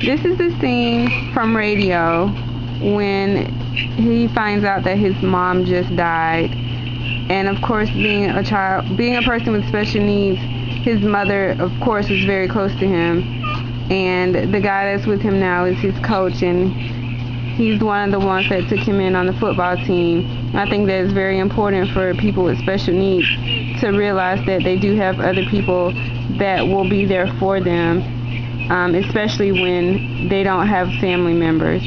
This is the scene from radio when he finds out that his mom just died. And of course, being a child, being a person with special needs, his mother, of course, is very close to him. And the guy that's with him now is his coach, and he's one of the ones that took him in on the football team. I think that is very important for people with special needs to realize that they do have other people that will be there for them, um, especially when they don't have family members.